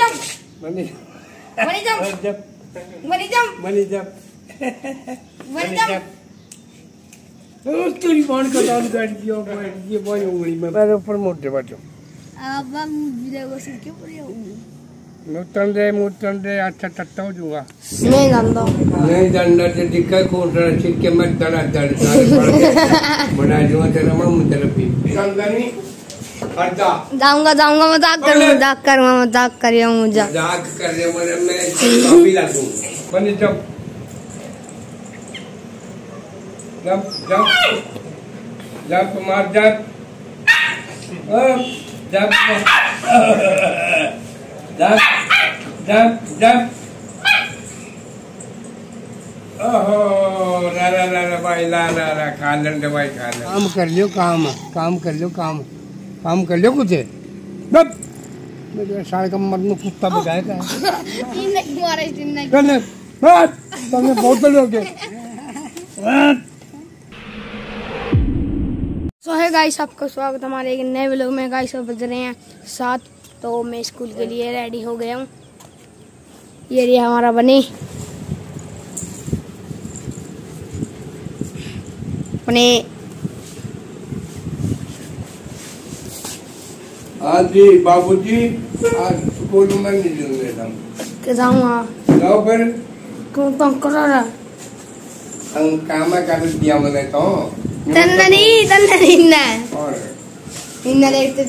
जम बनी बनी जम जब बनी जम बनी जब बनी जम तेरी बाण का दान कर दिया ये बोल उंगली में पैर ऊपर मोटे बैठो अब हम देखो सीखे पूरे हो मुतन दे मुतन दे अच्छा टट्टा हो जाऊँगा नहीं जानता नहीं डंडा से दिक्कत कौन सा छिट के मत दड़ा दड़ सारे बना जो तेरा मम तेरा कंगनी हटा जाऊँगा जाऊँगा मज़ाक कर मज़ाक कर मज़ाक कर रहा हूँ मज़ाक मज़ाक कर रहे मेरे मैं काफ़ी लागू बनी जब जब जब जब मार जब अ, जब जब जब जब ओहो रा रा रा रा भाई ला ला रा खा लें दवाई खा लें काम कर लियो काम काम कर लियो काम। काम कर लियो कुछ सारे का मत में कुत्ता बस तुमने बहुत गए सो है गाइस आपका स्वागत हमारे एक नए व्लॉग में। गाइस अब बज रहे हैं सात तो मैं स्कूल के लिए रेडी हो गया हूँ। ये रही हमारा बनी। अपने हाँ जी बाबूजी आज स्कूल में नहीं जाऊँगे हम। के जाऊँगा जाओ फिर। क्यों तो करो रहा? हम काम कर दिया मैंने तो। तन्ना नहीं तन्ना नहीं ना और इन्ना देखते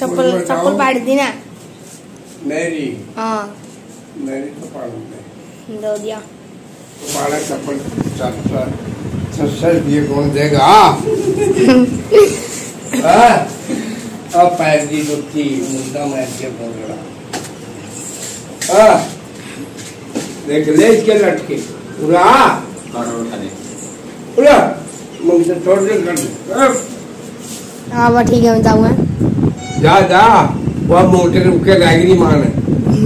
चप्पल चप्पल पाड़ दी ना। मेरी। हाँ। मेरी तो पालूँगा दो दिया। तो पाला चप्पल चल सस्ता दिए कौन देगा? हाँ। पैर की दुखी मुद्दा मैं के बोल रहा देख ले इसके लटके। उड़ा। उड़ा। मुझसे छोड़ दे हाँ, हाँ ठीक है मैं जाऊँगा। जा जा। वह मोटे रुके लाएगी नहीं माने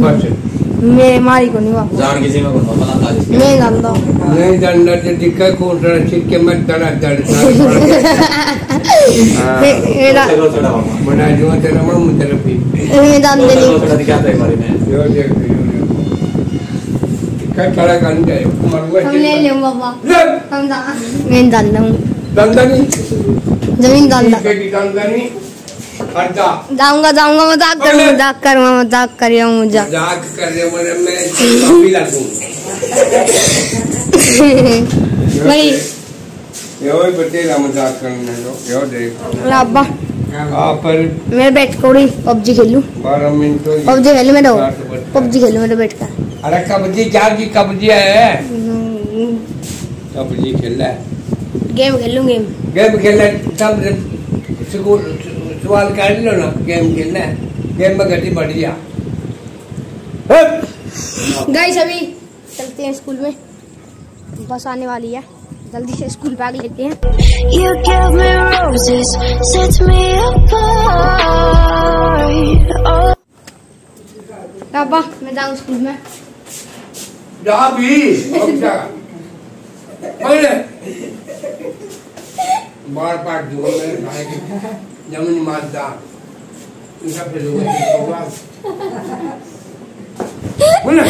बस। मेरे मारी को नहीं वापस जान किसी में कौन पता था जिसके नहीं जानता हूँ नहीं डंडा से दिक्कत कौन सा छिट के मत हाँ। मे- मेरा बना जो तेरा मम तेरा पी मैं जानते चलो नहीं छोटा दिखाता है बारी में यो देख यो खड़ा कर दे मरुआ हम ले लें बाबा हम मैं जानता हूँ दंदनी ज़मीन है की दंदनी जाऊँगा जाऊँगा मज़ाक कर मज़ाक कर मज़ाक कर रहा हूँ मज़ाक मज़ाक कर रहे मेरे मैं भाई यो ही बतेगा मज़ाक करने दो यो देख। अब्बा हाँ पर मैं बैठ कर पबजी खेलूं। बारह मिनट तो पबजी खेलूं मैं तो। साठ बजता है। पबजी खेलूं मैं तो बैठ कर अरे कब्जी क्या की कब्जी है। कब्जी खेल रहा है गेम खेलूं गेम। गेम खेलना सब स्कूल सवाल कर लो ना गेम खेलना है। गेम में गति बढ़ गया गाइस अभी चलते हैं स्कूल में। बस आने वाली है। जल्दी से स्कूल बैग लेते हैं। You give me roses, set me apart. Oh. अब्बा मैं जाऊँ स्कूल में। जा भी। अब जा। पहले बार बार जो मेरे भाई के। ज़मीन मारदा इनका फिर होगा बोले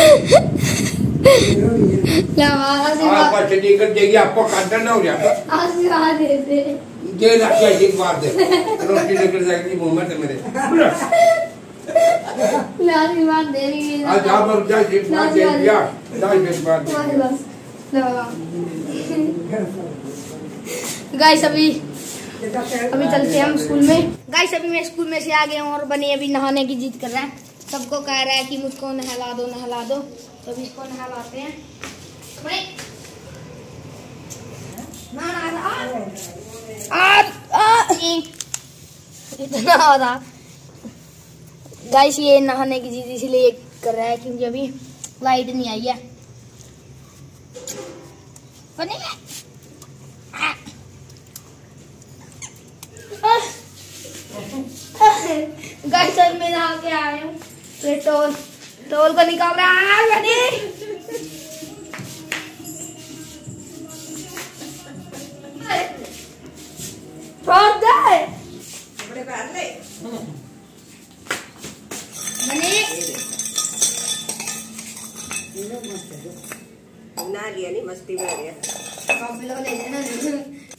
क्या आप आशीर्वाद देगी आपको काटना ना हो जाता आशीर्वाद ये रखिए एक बात है रोटी लेकर जाएगी मुँह में तो मेरे आशीर्वाद दे रही है आज आप अब जा एक बात दे दिया जा एक गाइस अभी अभी चलते हैं हम स्कूल में। गाइस अभी मैं स्कूल में से आ गया हूँ और बनी अभी नहाने की जिद कर रहा है। सबको कह रहा है कि मुझको नहला दो नहला दो। तो अभी इसको नहलाते हैं। बनी, नहा, नहा, आ, आ, आ, इतना गाइस ये नहाने की जिद इसलिए कर रहा है क्योंकि अभी लाइट नहीं आई है। बनी गाइस अब मैं नहा के आया हूँ। फिर टोल टोल को निकाल रहा है छोड़ दे। बने।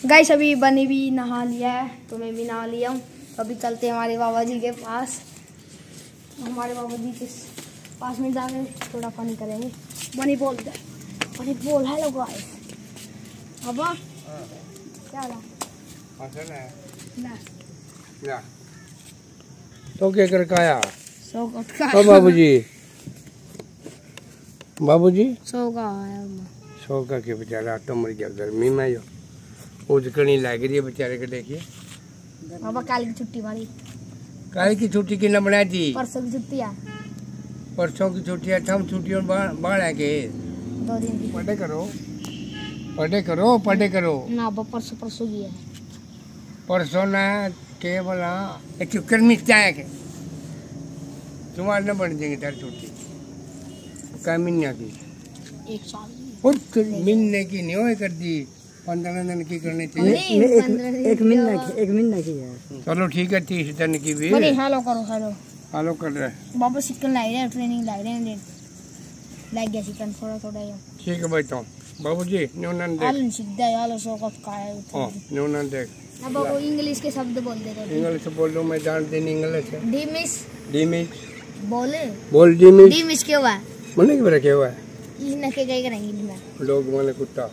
गाइस अभी बनी भी नहा लिया है तो मैं भी नहा लिया हूँ। अभी चलते हैं हमारे बाबा जी के पास। हमारे बाबा जी के पास में जाकर थोड़ा पानी करेंगे। बनी बोल दे। बनी बोल हेलो गाइस बाबा क्या हाल है? असं नाही ना। तो क्या कर काया सौ का ओ बाबूजी। बाबूजी? सौ का आया सौ का के बेचारा तो मर गया। गर्मी में यो। उजकनी लग रही है बेचारे को देखिए। बाबा कल की छुट्टी मारी काल की छुट्टी की न बना दी परसों की छुट्टी है। परसों की छुट्टी है हम छुट्टियों बाढ़ है के? दो दिन की। पढ़े करो। पढ़े करो पढ़े करो। ना बाबा परसों परसों की है। परसों ना के बोला एक कर्मी क्या के? तुम्हारे न बन जाएँगे तारी छुट्टी। क्या महीने की। एक साल महीने की नहीं हो कर दी पंद्रह दिन की करनी चाहिए नहीं, पंद्रह दिन एक की एक महीना की है। चलो ठीक है तीस दिन की भी। हेलो करो हेलो। फॉलो कर रहे बाबा सिक्कन लाई रहे ट्रेनिंग लाई रहे हैं लग गया सिक्कन थोड़ा थोड़ा ही ठीक है बैठो बाबू जी न्यूनन देख। आलू सीधा आलू सौ का का है हाँ न्यूनन देख। अब बाबू इंग्लिश के शब्द बोल दे दो इंग्लिश बोल हूँ मैं जान दिन इंग्लिश है। डी मिस डीमिज बोले। बोल डीमिज डी मिस क्यों हुआ मैंने क्या रखे हुआ है? ई न के गए करेंगे मैं। डॉग माने कुत्ता।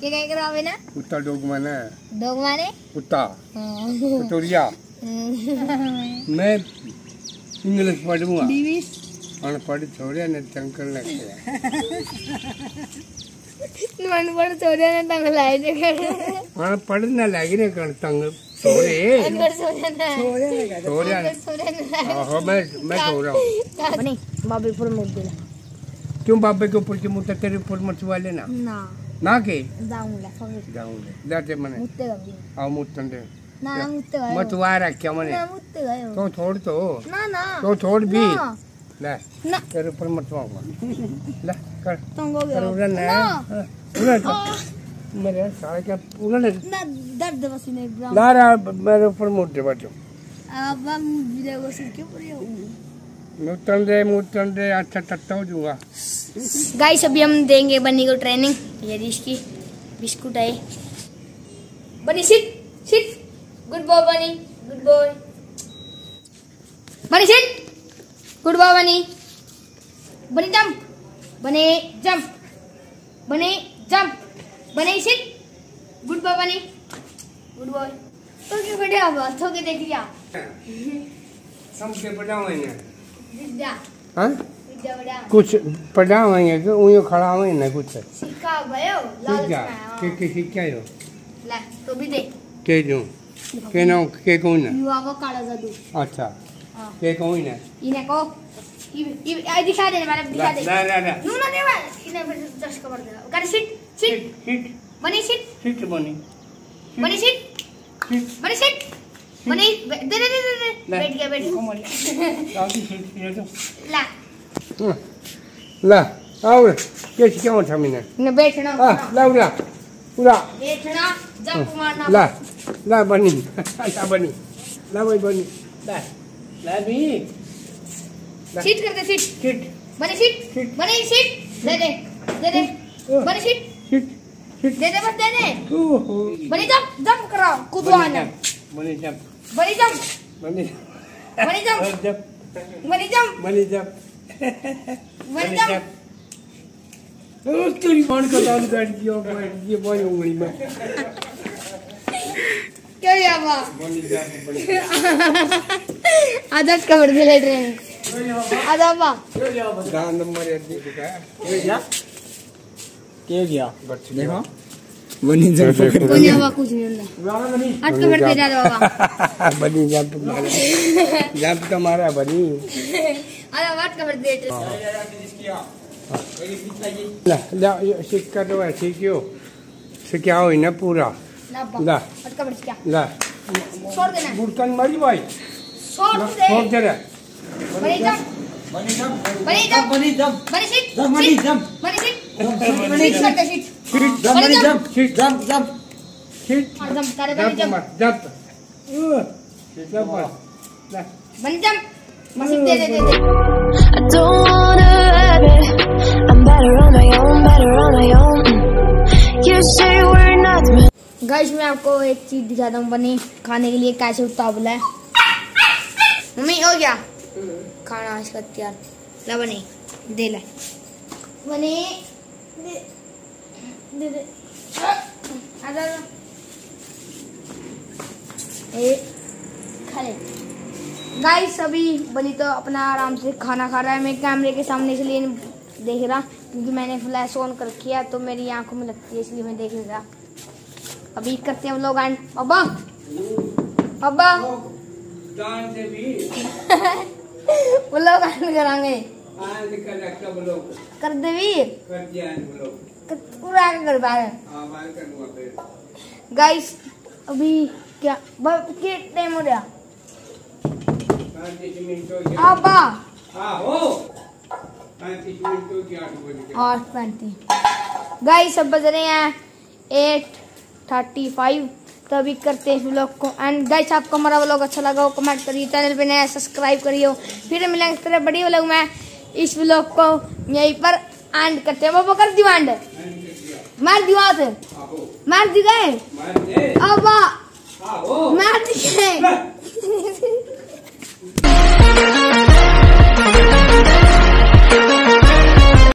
के गए करावे ना कुत्ता डॉग माने। डॉग मारे कुत्ता। हाँ। कटोरिया। मैं इंग्लिश पढ़ूँगा। डी मिस अनपढ़ छोड़े ने तंग करने के मन पर छोड़े ना तंग लाए जे कर अनपढ़ ना लगी रे कर तंग छोड़े। अंदर छोड़े ना। छोड़े अंदर छोड़े ना। हाँ मैं मैं सो रहा हूँ। बनी बाबे पर मुड़ दे क्यों बाबे के ऊपर की मुँह तेरे ऊपर मचवा लेना ना? ना। के? जाऊँगा जाऊँगे। जाते मने। मुत्ते गए आओ मुत्तन दे ना ना मुत्ते गए मचवा रखा मने। ना मुत्ते गए तो छोड़ तो। ना ना। तो छोड़ भी। ले ना। तेरे ऊपर मचवाऊँगा ले कर। तंग हो कर गया उड़न ना। हाँ, उड़न। मेरे सारे क्या उड़न ना दर्द ग्राम ला रहा मेरे ऊपर मुद्दे बैठो। अब हम वीडियो को सिर क्यों पड़े हो मुत्तन दे अच्छा टट्टा हो जाऊँगा। गाइस अभी हम देंगे बनी को ट्रेनिंग ये इसकी बिस्कुट है। Bunny sit sit good boy Bunny. Good boy Bunny sit good boy Bunny. Bunny jump Bunny jump Bunny jump Bunny sit good boy Bunny. Good boy तो क्यों खड़े अब तो के देख लिया समझे पढ़ावेंगे विद्या हाँ कुछ पढ़ावेंगे कि उयो खड़ा हुए ना कुछ। सिक्का भयो है। के के क्या हो ले तो भी दे। के जो? के ना के कौन है? युवा को काला जादू। अच्छा। हाँ। के कौन है? इन्हें को। इ- इ- आई दिखा दे मैंने दिखा दे। ला ला ला। नू ना देवा। इन्हें फिर दस कवर दे कर sit sit hit Bunny sit hit Bunny Bunny. Sit बनी सिट बनी दे दे दे ले। बैठ गया बैठ गया। आगे हिट ये तो ला। ला और के क्या उठा मैंने न बैठना। आ ला उड़ा। उड़ा। बैठना जंप मारना ला ला बनी। ला बनी। ला भाई बनी। ला। ला भी। ला। सिट कर दे sit hit Bunny sit sit. Bunny sit दे दे। दे दे। बनी सिट हिट हिट दे दे बस दे दे। ओहो। बनी जंप जंप करो कूदवाना बनी जब बनी जंप। बनी बनी जंप। बनी जंप। बनी जब बनी जंप। ओ तेरी कौन का दाल काट दिया बैठ ये बोल उंगली में। क्या हुआ बा बनी जब बनी आदत कवर दिले ट्रेन आदा बा दान नंबर एक दी का क्या? गया? बच्चे देखो। बनी कोनी हवा कुछ नहीं ਹੁੰਦਾ हट कवर दे जा बाबा। बनी जब तुम्हारा जब तुम्हारा बनी। आदा हट कवर दे ला ला ये सिक्का तो ऐसे क्यों? सिक्का हो ना पूरा? ला ला। छोड़ देना। बुर्तन मारी भाई। छोड़ दे। छोड़ दे बनी जंप बनी जंप बनी jump Bunny sit. Bunny jump Bunny sit. कर दे sit. Bunny jump sit jump jump sit jump करे बनी जंप जंप मत जंप जंप मत ला बन जा मसीह दे दे दे दे I don't wanna have it. I'm better on my own, better on my own. You say we're not meant. Guys मैं आपको एक चीज़ दिखाता हूँ बनी खाने के लिए कैसे उतावला है मम्मी हो गया। खाना इसका तैयार। ला बनी दे ले। बनी दे दे। दे आ जा जा। ए खा ले। गाइस अभी बनी तो अपना आराम से खाना खा रहा है। मैं कैमरे के सामने इसलिए देख रहा क्योंकि मैंने फ्लैश ऑन कर है तो मेरी आँखों में लगती है इसलिए मैं देख रहा। अभी करते हैं हम लोग एंड। अब्बा! अब्बा! जान से भी वो लोग आज कर रखा वो कर दे भी कर दिया है वो लोग कर- पूरा कर पाए हाँ। गाइस अभी क्या के टाइम हो गया। मिनट हो हाँ हो। हो आठ पैंतीस। गाइस अब बज रहे हैं एट थर्टी फाइव तो अभी करते हैं व्लॉग को एंड गाइस आपको हमारा व्लॉग अच्छा लगा हो कमेंट करिए चैनल पे नया सब्सक्राइब करिए। फिर मिलेंगे इस तरह बड़ी व्लॉग में। इस व्लॉग को यहीं पर एंड करते हैं। वो कर दी एंड मार दिया से मार दी गए। अब मार दी गए।